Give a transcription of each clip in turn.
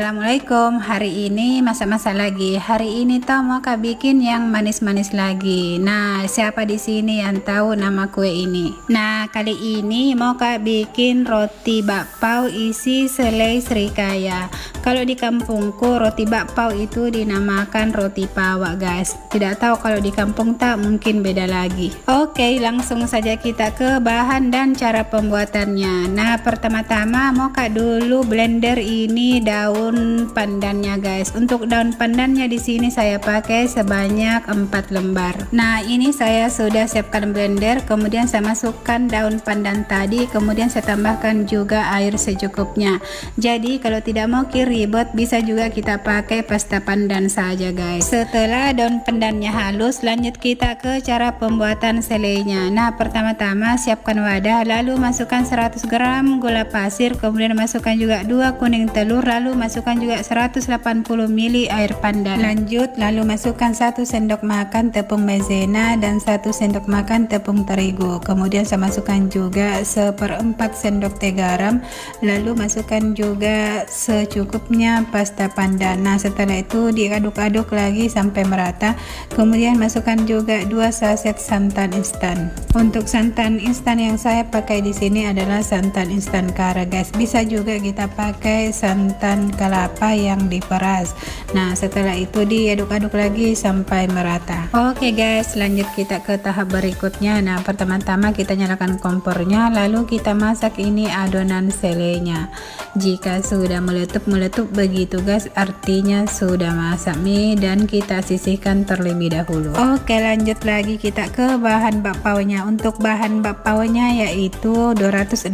Assalamualaikum. Hari ini masak-masak lagi. Hari ini tau mau kak bikin yang manis-manis lagi. Nah siapa di sini yang tahu nama kue ini? Nah kali ini mau kak bikin roti bakpao isi selai serikaya. Kalau di kampungku roti bakpao itu dinamakan roti pawa guys. Tidak tahu kalau di kampung tak mungkin beda lagi. Oke langsung saja kita ke bahan dan cara pembuatannya. Nah pertama-tama mau kak dulu blender ini ini daun pandannya guys. Untuk daun pandannya di sini saya pakai sebanyak 4 lembar. Nah ini saya sudah siapkan blender kemudian saya masukkan daun pandan tadi kemudian saya tambahkan juga air secukupnya. Jadi kalau tidak mau ribet bisa juga kita pakai pasta pandan saja guys. Setelah daun pandannya halus lanjut kita ke cara pembuatan selainya. Nah pertama-tama siapkan wadah lalu masukkan 100 gram gula pasir kemudian masukkan juga dua kuning telur lalu masukkan juga 180 ml air pandan. Lanjut lalu masukkan 1 sendok makan tepung maizena dan 1 sendok makan tepung terigu. Kemudian saya masukkan juga seperempat sendok teh garam lalu masukkan juga secukupnya pasta pandan. Nah setelah itu diaduk-aduk lagi sampai merata. Kemudian masukkan juga 2 saset santan instan. Untuk santan instan yang saya pakai di sini adalah santan instan kara guys. Bisa juga kita pakai santan kelapa yang diperas. Nah setelah itu diaduk-aduk lagi sampai merata. Oke guys lanjut kita ke tahap berikutnya. Nah pertama-tama kita nyalakan kompornya lalu kita masak ini adonan selenya. Jika sudah meletup-meletup begitu guys artinya sudah masak mie dan kita sisihkan terlebih dahulu. Oke lanjut lagi kita ke bahan bakpaonya untuk bahan bakpaonya yaitu 260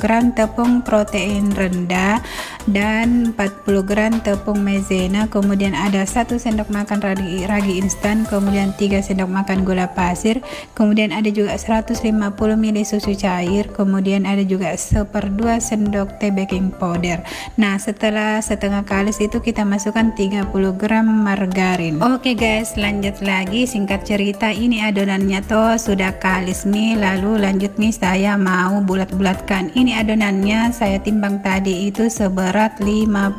gram tepung protein rendah dan 40 gram tepung maizena kemudian ada 1 sendok makan ragi, ragi instan kemudian 3 sendok makan gula pasir kemudian ada juga 150 ml susu cair kemudian ada juga 1 per 2 sendok teh baking powder. Nah setelah setengah kalis itu kita masukkan 30 gram margarin. Oke guys lanjut lagi. Singkat cerita ini adonannya tuh sudah kalis nih. Lalu lanjut nih saya mau bulat-bulatkan. Ini adonannya saya timbang tadi itu seberat berat 55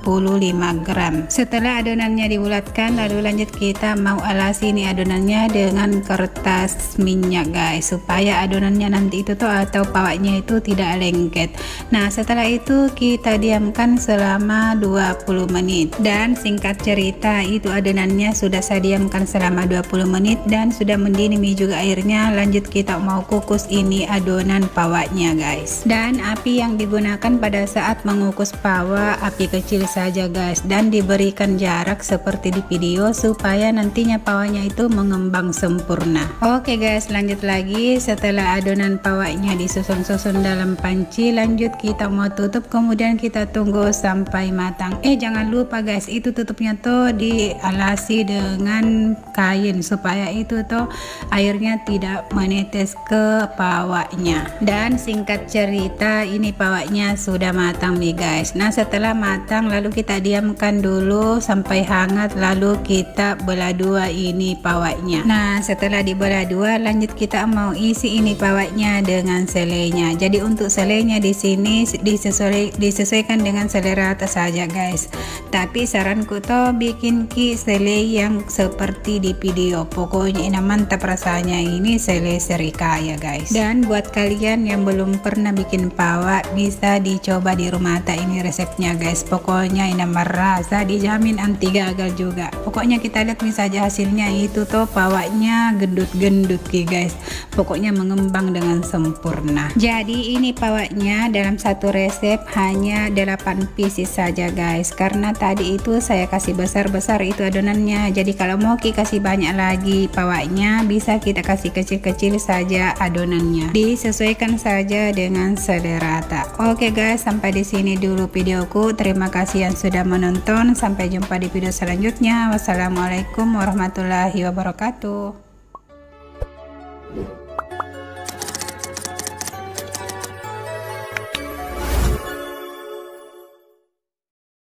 gram. Setelah adonannya dibulatkan lalu lanjut kita mau alasi ini adonannya dengan kertas minyak guys. Supaya adonannya nanti itu tuh atau pawaknya itu tidak lengket. Nah setelah itu kita diamkan selama 20 menit. Dan singkat cerita itu adonannya sudah saya diamkan selama 20 menit dan sudah mendidih juga airnya. Lanjut kita mau kukus ini adonan pawaknya guys. Dan api yang digunakan pada saat mengukus pawak api kecil saja guys. Dan diberikan jarak seperti di video supaya nantinya pawanya itu mengembang sempurna. Oke guys. Lanjut lagi. Setelah adonan pawanya disusun-susun dalam panci lanjut kita mau tutup. Kemudian kita tunggu sampai matang. Eh jangan lupa guys. Itu tutupnya tuh dialasi dengan kain supaya itu tuh airnya tidak menetes ke pawanya dan singkat cerita ini pawanya sudah matang nih guys. Nah setelah matang lalu kita diamkan dulu sampai hangat lalu kita belah dua ini pawaknya. Nah setelah dibelah dua lanjut kita mau isi ini pawaknya dengan selainya. Jadi untuk selainya di sini disesuai, disesuaikan dengan selera atas saja guys. Tapi saranku tuh bikin ki selai yang seperti di video. Pokoknya ini mantap rasanya. Ini selai serikaya guys. Dan buat kalian yang belum pernah bikin pawak bisa dicoba di rumah tak ini resepnya guys. Pokoknya ini merasa dijamin anti gagal juga. Pokoknya kita lihat saja hasilnya. Itu tuh pawaknya gendut-gendut guys. Pokoknya mengembang dengan sempurna. Jadi ini pawaknya dalam satu resep hanya 8 pieces saja guys. Karena tadi itu saya kasih besar-besar itu adonannya. Jadi kalau mau kita kasih banyak lagi pawaknya bisa kita kasih kecil-kecil saja adonannya. Disesuaikan saja dengan selera. Tak oke guys sampai di sini dulu videoku. Terima kasih yang sudah menonton. Sampai jumpa di video selanjutnya. Wassalamualaikum warahmatullahi wabarakatuh